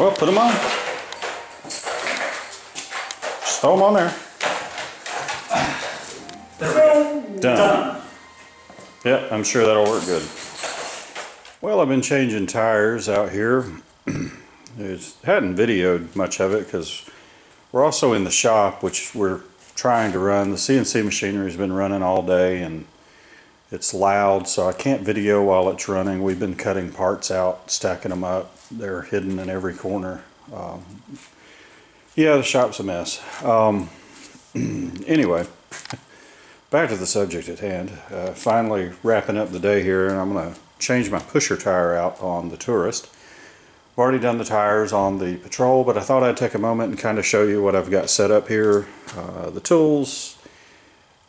Well, put them on. Just throw them on there. Done. Yeah, I'm sure that'll work good. Well, I've been changing tires out here. It hadn't videoed much of it because we're also in the shop, which we're trying to run. The CNC machinery's been running all day and it's loud, so I can't video while it's running. We've been cutting parts out, stacking them up. They're hidden in every corner. Um, yeah, the shop's a mess. Um, anyway, back to the subject at hand. Uh, finally wrapping up the day here, and I'm going to change my pusher tire out on the Tourist. I've already done the tires on the Patrol, but I thought I'd take a moment and kind of show you what I've got set up here. Uh, the tools,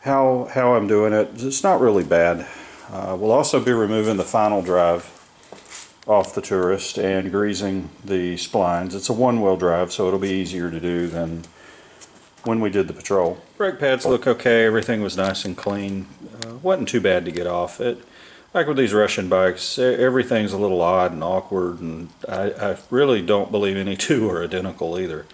how, how I'm doing it. It's not really bad. Uh, we'll also be removing the final drive off the Tourist and greasing the splines. It's a one-wheel drive, so it'll be easier to do than when we did the Patrol. Brake pads look okay. Everything was nice and clean. Uh, wasn't too bad to get off. It, like with these Russian bikes, everything's a little odd and awkward, and I, I really don't believe any two are identical either.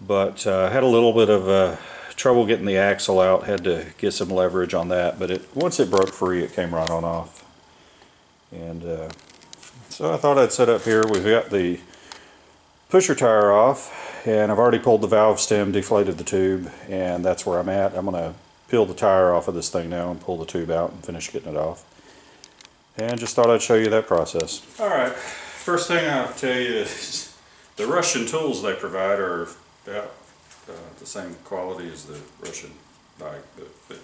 But uh, I had a little bit of uh, trouble getting the axle out, had to get some leverage on that, but it once it broke free, it came right on off. And uh, so I thought I'd set up here. We've got the pusher tire off, and I've already pulled the valve stem, deflated the tube, and that's where I'm at. I'm going to peel the tire off of this thing now and pull the tube out and finish getting it off. And just thought I'd show you that process. Alright, first thing I'll tell you is the Russian tools they provide are about uh, the same quality as the Russian bike, but, but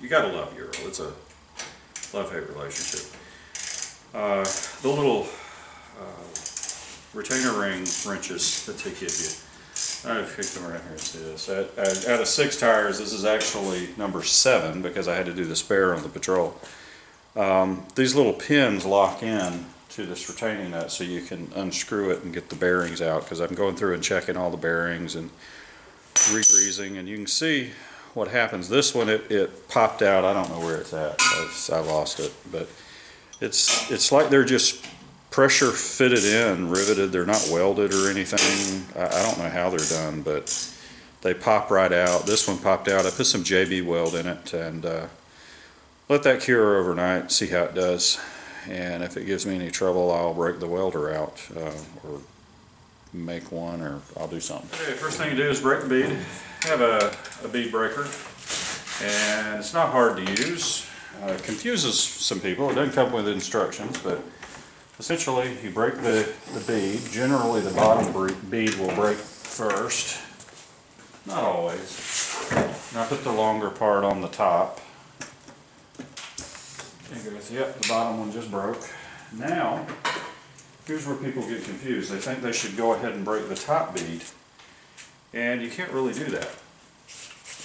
you gotta love Ural. It's a love-hate relationship. Uh, the little uh, retainer ring wrenches that they give you. I've kicked them around here and see this. Out, out out of six tires, this is actually number seven because I had to do the spare on the Patrol. Um, these little pins lock in to this retaining nut so you can unscrew it and get the bearings out because I'm going through and checking all the bearings and re-greasing and you can see what happens. This one, it, it popped out. I don't know where it's at. I've, I lost it, but it's, it's like they're just pressure fitted in, riveted. They're not welded or anything. I, I don't know how they're done, but they pop right out. This one popped out. I put some JB weld in it and uh, let that cure overnight, see how it does. And if it gives me any trouble, I'll break the welder out uh, or make one or I'll do something. Okay, first thing you do is break the bead. Have a, a bead breaker and it's not hard to use. Uh, confuses some people. It doesn't come with instructions, but essentially you break the, the bead. Generally the bottom bead will break first. Not always. And I put the longer part on the top. Goes, yep, the bottom one just broke. Now, here's where people get confused. They think they should go ahead and break the top bead, and you can't really do that.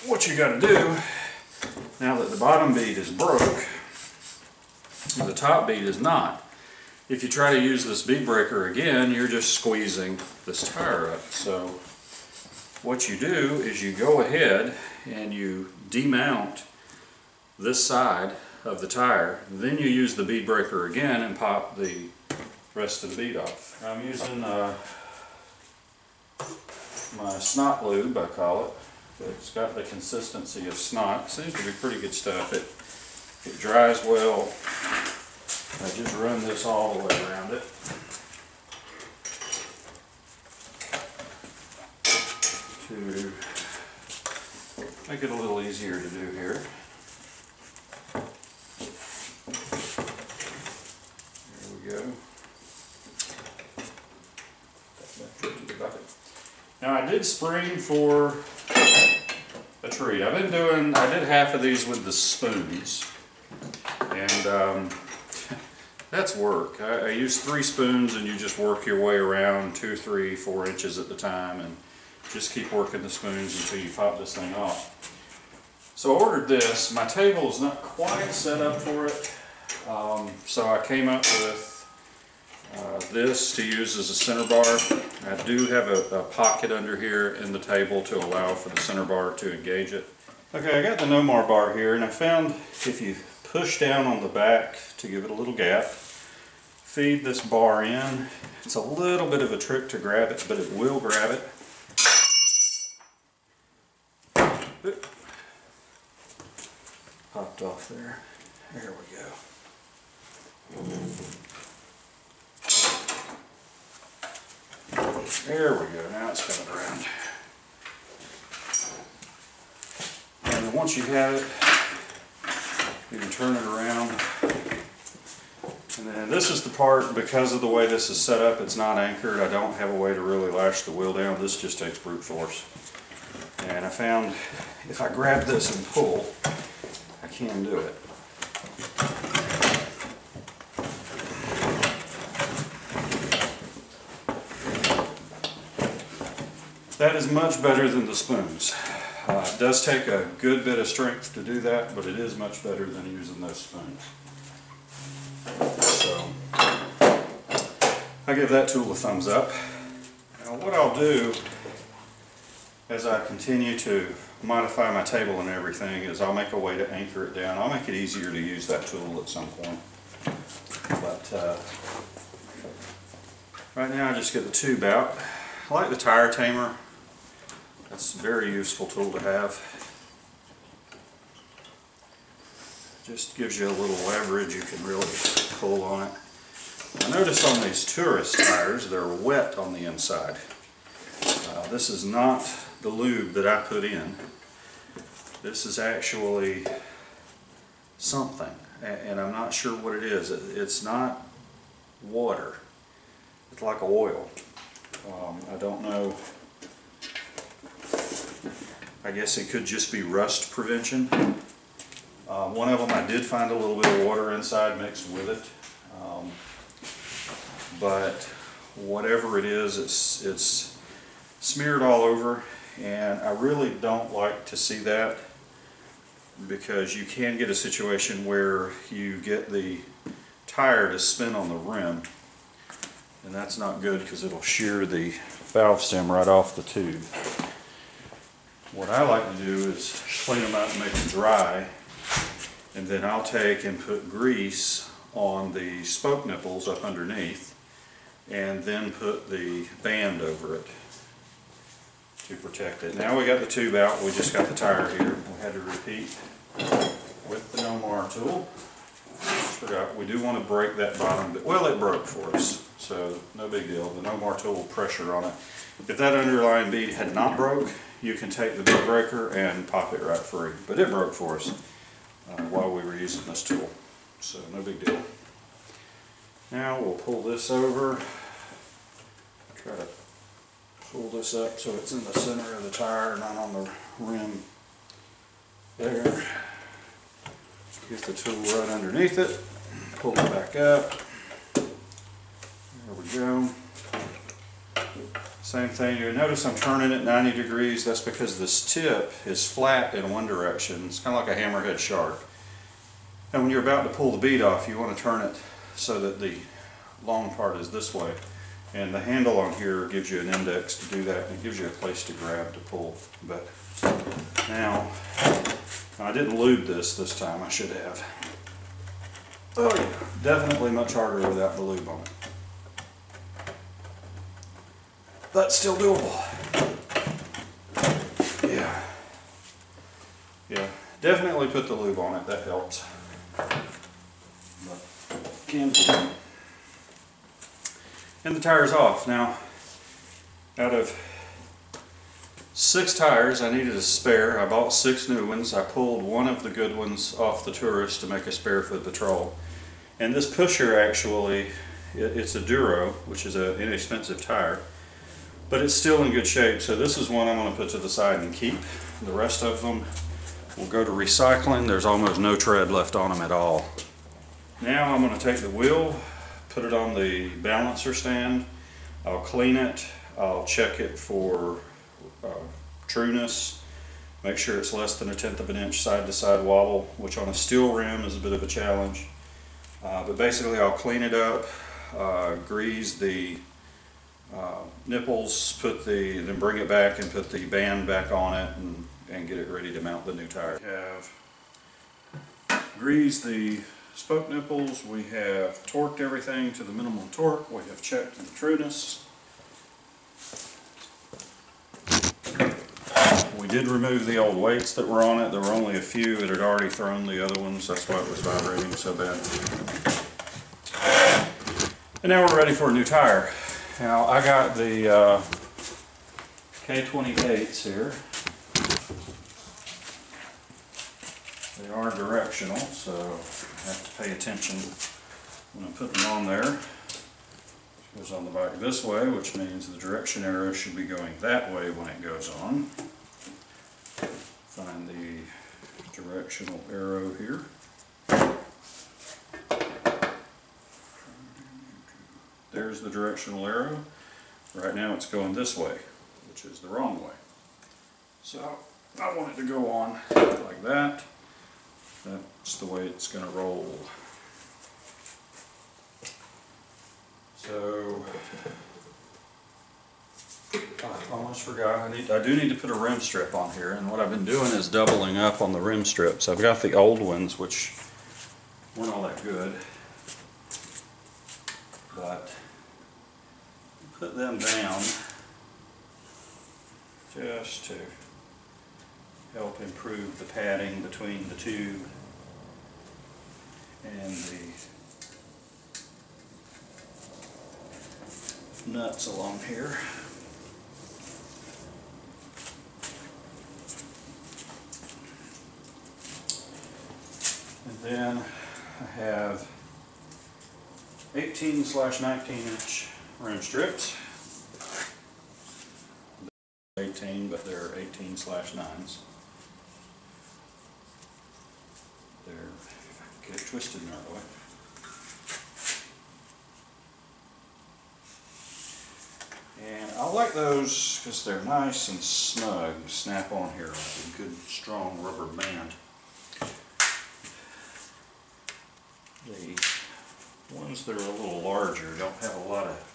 What you gotta do, now that the bottom bead is broke, the top bead is not, if you try to use this bead breaker again, you're just squeezing this tire up. So what you do is you go ahead and you demount this side of the tire. Then you use the bead breaker again and pop the rest of the bead off. I'm using uh, my snot lube, I call it. It's got the consistency of snot. Seems to be pretty good stuff. It, it dries well. I just run this all the way around it. To make it a little easier to do here. There we go. Now I did spring for a tree. I've been doing, I did half of these with the spoons. And um, that's work. I, I use three spoons and you just work your way around two, three, four inches at the time and just keep working the spoons until you pop this thing off. So I ordered this. My table is not quite set up for it. Um, so I came up with uh, this to use as a center bar. I do have a, a pocket under here in the table to allow for the center bar to engage it. Okay, I got the No Mar bar here and I found if you push down on the back to give it a little gap, feed this bar in. It's a little bit of a trick to grab it, but it will grab it. Oop. Popped off there. There we go. There we go, now it's coming around. And then once you have it, you can turn it around. And then this is the part, because of the way this is set up, it's not anchored. I don't have a way to really lash the wheel down. This just takes brute force. And I found if I grab this and pull, I can do it. Much better than the spoons. Uh, it does take a good bit of strength to do that, but it is much better than using those spoons. So, I give that tool a thumbs up. Now what I'll do as I continue to modify my table and everything is I'll make a way to anchor it down. I'll make it easier to use that tool at some point. But uh, right now I just get the tube out. I like the tire tamer. That's a very useful tool to have. Just gives you a little leverage, you can really pull on it. I notice on these tourist tires, they're wet on the inside. Uh, this is not the lube that I put in. This is actually something, and I'm not sure what it is. It's not water. It's like oil. Um, I don't know. I guess it could just be rust prevention. Uh, one of them I did find a little bit of water inside mixed with it. Um, but whatever it is, it's, it's smeared all over and I really don't like to see that because you can get a situation where you get the tire to spin on the rim and that's not good because it'll shear the valve stem right off the tube. What I like to do is clean them out and make them dry and then I'll take and put grease on the spoke nipples up underneath and then put the band over it to protect it. Now we got the tube out, we just got the tire here. We had to repeat with the No Mar tool. Forgot, we do want to break that bottom bit. Well, it broke for us, so no big deal. No Mar tool will pressure on it. If that underlying bead had not broke, you can take the bit breaker and pop it right free. But it broke for us uh, while we were using this tool, so no big deal. Now we'll pull this over. Try to pull this up so it's in the center of the tire, not on the rim. There. Get the tool right underneath it, pull it back up. There we go. Same thing, you notice I'm turning it 90 degrees, that's because this tip is flat in one direction. It's kind of like a hammerhead shark. And when you're about to pull the bead off, you want to turn it so that the long part is this way. And the handle on here gives you an index to do that, and it gives you a place to grab to pull. But now, I didn't lube this this time, I should have. Oh yeah, definitely much harder without the lube on it. But still doable. Yeah. Yeah, definitely put the lube on it, that helps. But can do. And the tire's off. Now, out of six tires, I needed a spare. I bought six new ones. I pulled one of the good ones off the Tourist to make a spare for the Patrol. And this pusher actually, it- it's a Duro, which is an inexpensive tire, but it's still in good shape. So this is one I'm going to put to the side and keep. The rest of them will go to recycling. There's almost no tread left on them at all. Now I'm going to take the wheel, put it on the balancer stand. I'll clean it. I'll check it for trueness. Make sure it's less than a tenth of an inch side to side wobble, which on a steel rim is a bit of a challenge. Uh, but basically I'll clean it up, uh, grease the uh, nipples, put the, then bring it back and put the band back on it and, and get it ready to mount the new tire. Have grease the spoke nipples, we have torqued everything to the minimum torque, we have checked the trueness. We did remove the old weights that were on it, there were only a few, it had already thrown the other ones, that's why it was vibrating so bad. And now we're ready for a new tire. Now, I got the, uh, K28s here. They are directional, so I have to pay attention when I put them on there. It goes on the back this way, which means the direction arrow should be going that way when it goes on. Directional arrow here. There's the directional arrow. Right now it's going this way, which is the wrong way. So I want it to go on like that. That's the way it's going to roll. So I almost forgot. I need. I do need to put a rim strip on here, and what I've been doing is doubling up on the rim strips. I've got the old ones, which weren't all that good, but put them down just to help improve the padding between the tube and the nuts along here. Then I have 18 slash 19 inch rim strips. 18, but they're 18 slash 9s. They're, get twisted in way. And I like those because they're nice and snug, snap on here like a good strong rubber band. The ones that are a little larger don't have a lot of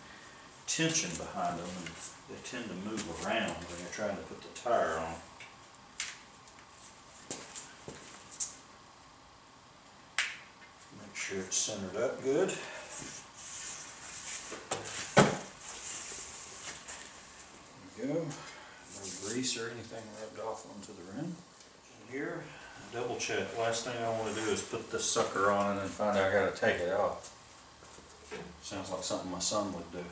tension behind them and they tend to move around when you're trying to put the tire on. Make sure it's centered up good. There we go. No grease or anything rubbed off onto the rim. Here, double check. Last thing I want to do is put this sucker on and then find out I gotta take it off. Sounds like something my son would do.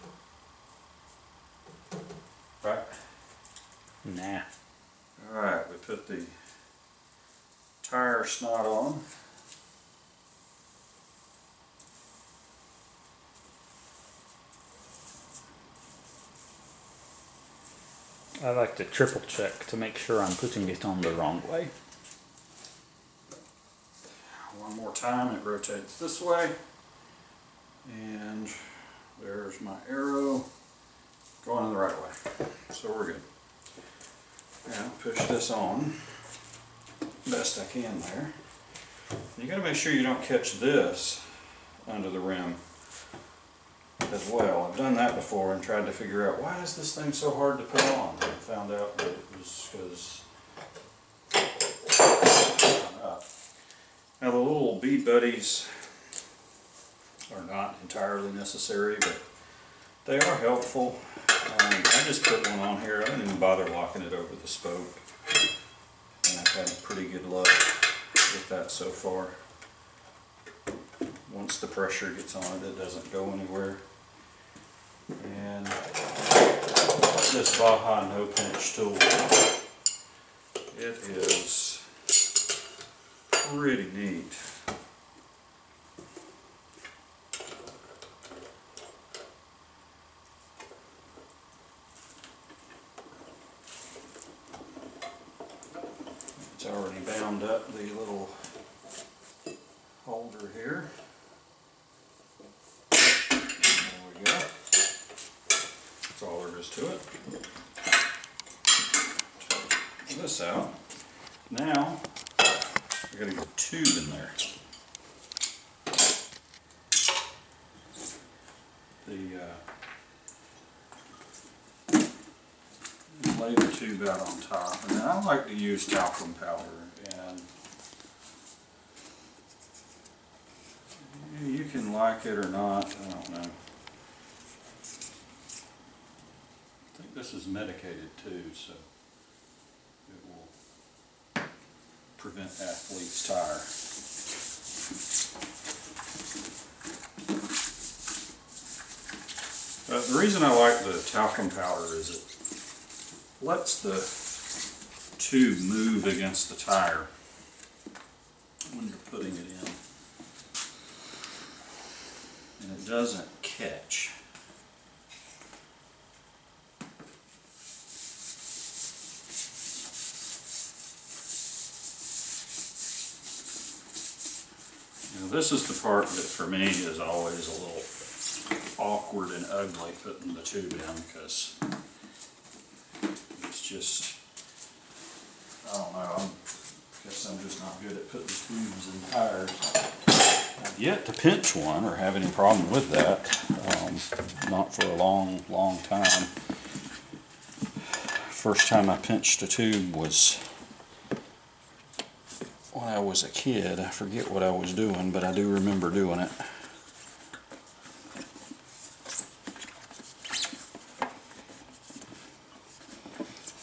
Right? Nah. Alright, we put the tire snot on. I like to triple check to make sure I'm putting it on the wrong way. One more time, it rotates this way. And there's my arrow going in the right way. So we're good. Now push this on best I can there. You gotta make sure you don't catch this under the rim as well. I've done that before and tried to figure out why is this thing so hard to put on? I found out that it was because now the little bead buddies are not entirely necessary, but they are helpful. Um, I just put one on here. I didn't even bother locking it over the spoke. And I've had pretty good luck with that so far. Once the pressure gets on it, it doesn't go anywhere. And this Baja no pinch tool, it is pretty neat. It's already bound up the little holder here. There we go. That's all there is to it. Take this out. Now, I gotta get a tube in there. The, uh, lay the tube out on top, and then I like to use talcum powder, and You can like it or not, I don't know. I think this is medicated too, so it will prevent athlete's tire. Uh, the reason I like the talcum powder is it lets the tube move against the tire when you're putting it in. And it doesn't catch. Now this is the part that for me is always a little awkward and ugly putting the tube in because just, I don't know, I'm, guess I'm just not good at putting tubes in tires. I've yet to pinch one or have any problem with that, um, not for a long, long time. First time I pinched a tube was when I was a kid. I forget what I was doing, but I do remember doing it.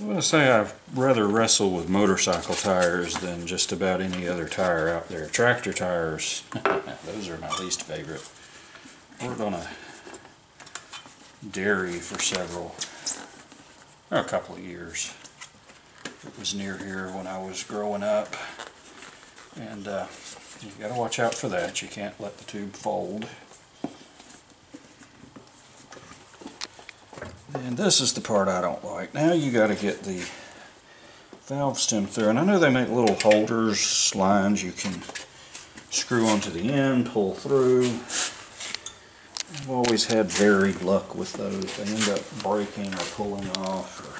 I'm going to say I rather wrestle with motorcycle tires than just about any other tire out there. Tractor tires, those are my least favorite. Worked on a dairy for several, oh, a couple of years. It was near here when I was growing up. And uh, you gotta watch out for that. You can't let the tube fold. And this is the part I don't like. Now you got to get the valve stem through. And I know they make little holders, lines you can screw onto the end, pull through. I've always had varied luck with those. They end up breaking or pulling off. Or...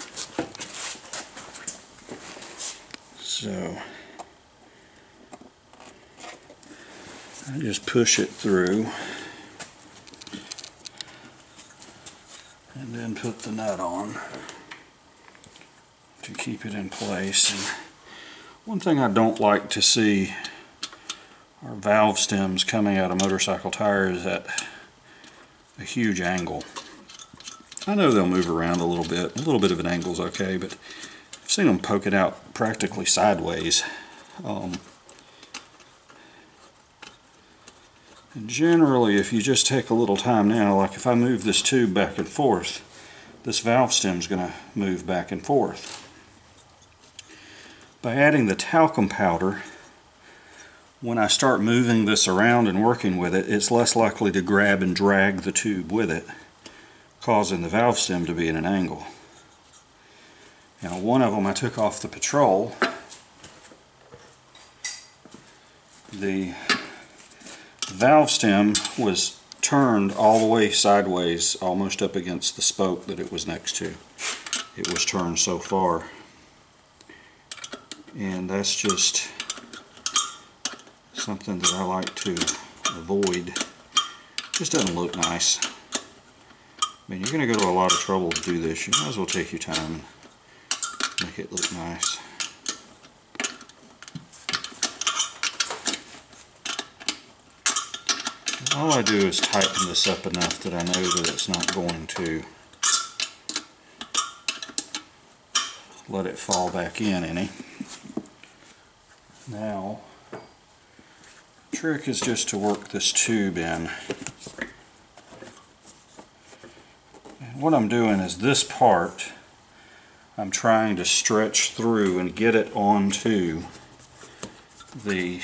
So I just push it through. and then put the nut on to keep it in place. And one thing I don't like to see are valve stems coming out of motorcycle tires at a huge angle. I know they'll move around a little bit. A little bit of an angle is okay, but I've seen them poke it out practically sideways. Um, And generally, if you just take a little time now, like if I move this tube back and forth, this valve stem is going to move back and forth. By adding the talcum powder, when I start moving this around and working with it, it's less likely to grab and drag the tube with it, causing the valve stem to be at an angle. Now one of them I took off the patrol. The valve stem was turned all the way sideways almost up against the spoke that it was next to. It was turned so far. And that's just something that I like to avoid. Just doesn't look nice. I mean, you're going to go to a lot of trouble to do this. You might as well take your time and make it look nice. All I do is tighten this up enough that I know that it's not going to let it fall back in any. Now, trick is just to work this tube in. And what I'm doing is this part I'm trying to stretch through and get it onto the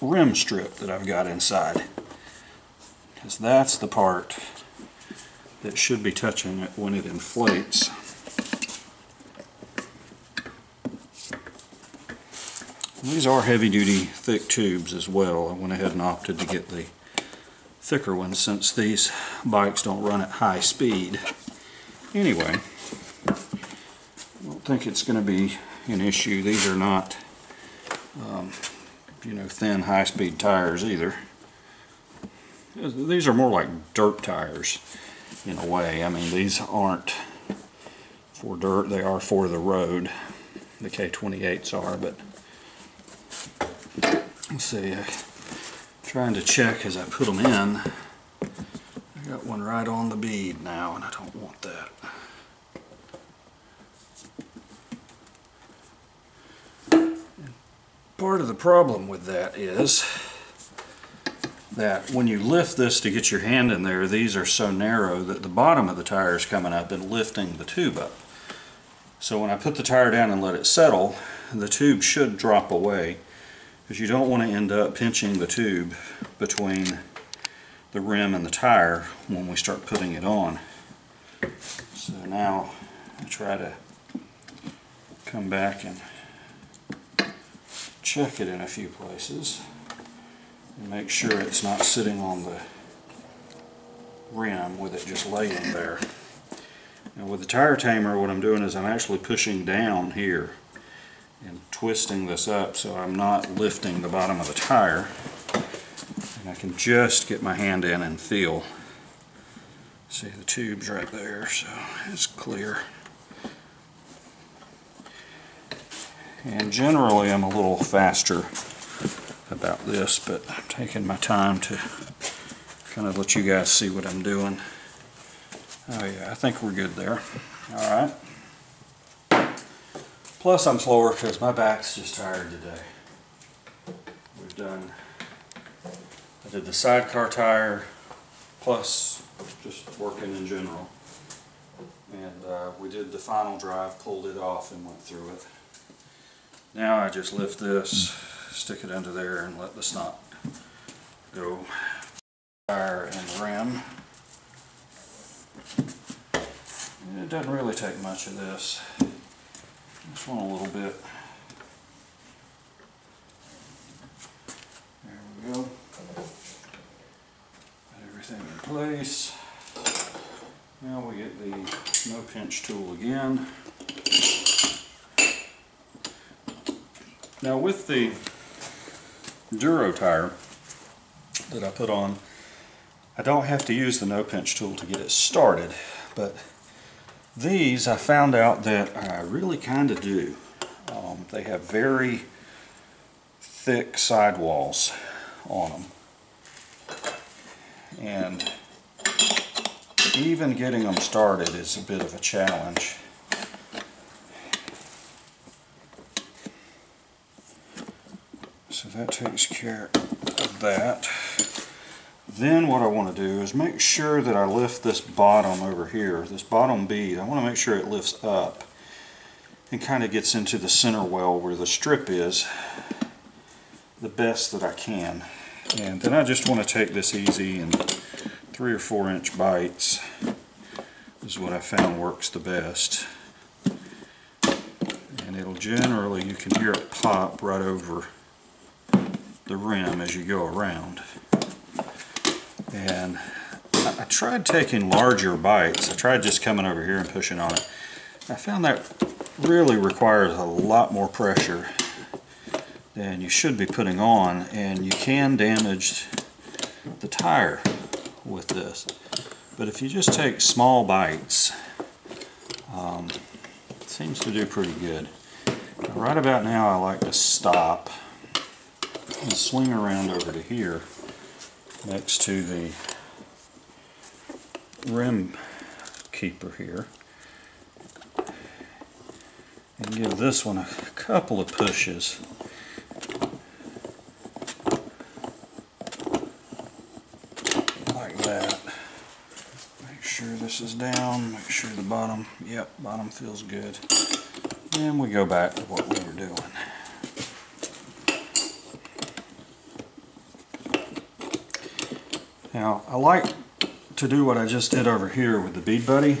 rim strip that I've got inside. Because that's the part that should be touching it when it inflates. These are heavy duty thick tubes as well. I went ahead and opted to get the thicker ones since these bikes don't run at high speed. Anyway, I don't think it's going to be an issue. These are not um, you know, thin high-speed tires either. These are more like dirt tires in a way. I mean, these aren't for dirt, they are for the road. The K28s are, but let's see. Uh, trying to check as I put them in. I got one right on the bead now and I don't want that. Part of the problem with that is that when you lift this to get your hand in there, these are so narrow that the bottom of the tire is coming up and lifting the tube up. So when I put the tire down and let it settle, the tube should drop away because you don't want to end up pinching the tube between the rim and the tire when we start putting it on. So now I try to come back and check it in a few places and make sure it's not sitting on the rim with it just laying there. Now with the tire tamer what I'm doing is I'm actually pushing down here and twisting this up so I'm not lifting the bottom of the tire and I can just get my hand in and feel see the tube's right there so it's clear and generally I'm a little faster about this but I'm taking my time to kind of let you guys see what I'm doing. Oh yeah I think we're good there. Alright plus I'm slower because my back's just tired today. We've done I did the sidecar tire plus just working in general. And uh, we did the final drive pulled it off and went through it now I just lift this, stick it under there and let the snot go. Tire and rim. It doesn't really take much of this. Just want a little bit. There we go. Got everything in place. Now we get the no pinch tool again. Now with the Duro tire that I put on, I don't have to use the no pinch tool to get it started, but these I found out that I really kind of do. Um, they have very thick sidewalls on them. And even getting them started is a bit of a challenge. So that takes care of that. Then what I want to do is make sure that I lift this bottom over here, this bottom bead, I want to make sure it lifts up and kind of gets into the center well where the strip is the best that I can. And then I just want to take this easy and three or four inch bites is what I found works the best. And it'll generally, you can hear it pop right over the rim as you go around. And I, tried taking larger bites. I tried just coming over here and pushing on it. I found that really requires a lot more pressure than you should be putting on and you can damage the tire with this. But if you just take small bites, um, it seems to do pretty good. Right about now I like to stop and swing around over to here next to the rim keeper here and give this one a couple of pushes. Like that. Make sure this is down make sure the bottom yep bottom feels good. And we go back to what we were doing Now, I like to do what I just did over here with the Bead Buddy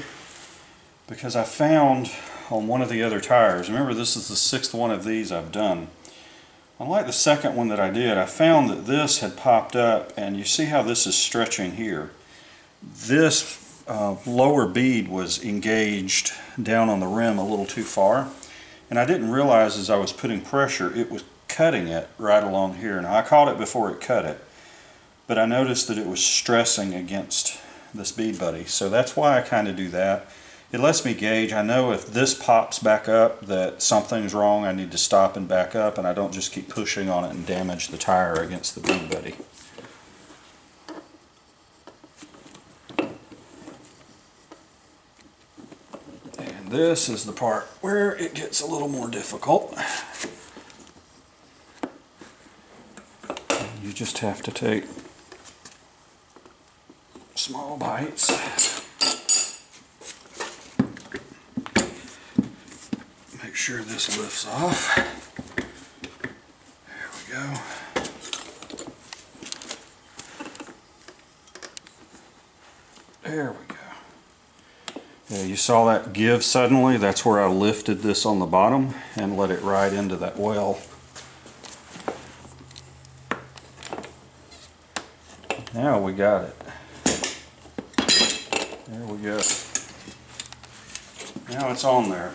because I found on one of the other tires, remember this is the sixth one of these I've done, unlike the second one that I did, I found that this had popped up and you see how this is stretching here. This uh, lower bead was engaged down on the rim a little too far and I didn't realize as I was putting pressure it was cutting it right along here. Now I caught it before it cut it but I noticed that it was stressing against this bead buddy. So that's why I kind of do that. It lets me gauge. I know if this pops back up that something's wrong, I need to stop and back up and I don't just keep pushing on it and damage the tire against the bead buddy. And this is the part where it gets a little more difficult. You just have to take small bites. Make sure this lifts off. There we go. There we go. Yeah, you saw that give suddenly? That's where I lifted this on the bottom and let it ride into that well. Now we got it. There we go. Now it's on there.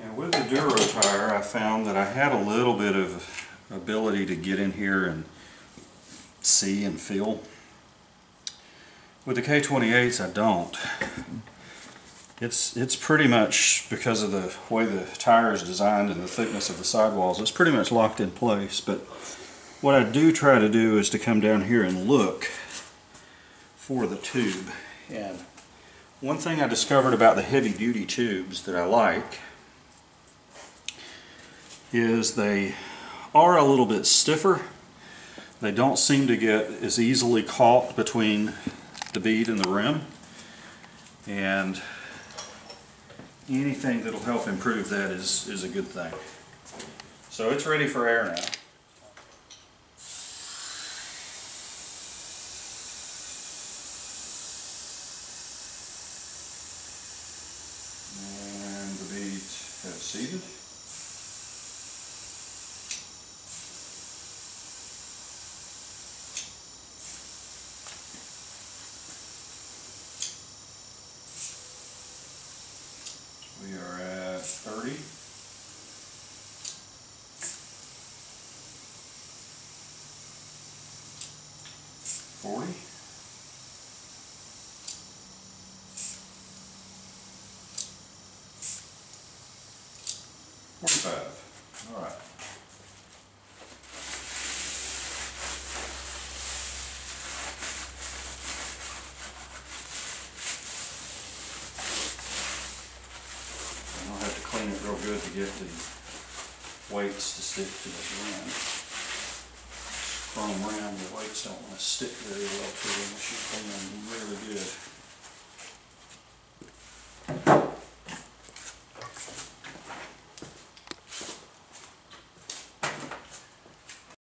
And with the Duro tire, I found that I had a little bit of ability to get in here and see and feel. With the K28s, I don't. It's, it's pretty much, because of the way the tire is designed and the thickness of the sidewalls, it's pretty much locked in place. But what I do try to do is to come down here and look for the tube. And one thing I discovered about the heavy duty tubes that I like is they are a little bit stiffer. They don't seem to get as easily caught between the bead and the rim. And anything that'll help improve that is, is a good thing. So it's ready for air now. And the beads have seated. We are at thirty. Forty. Forty-five. All right. And I'll have to clean it real good to get the weights to stick to this rim. Chrome rim, the weights don't want to stick very well to them, I should clean them really good.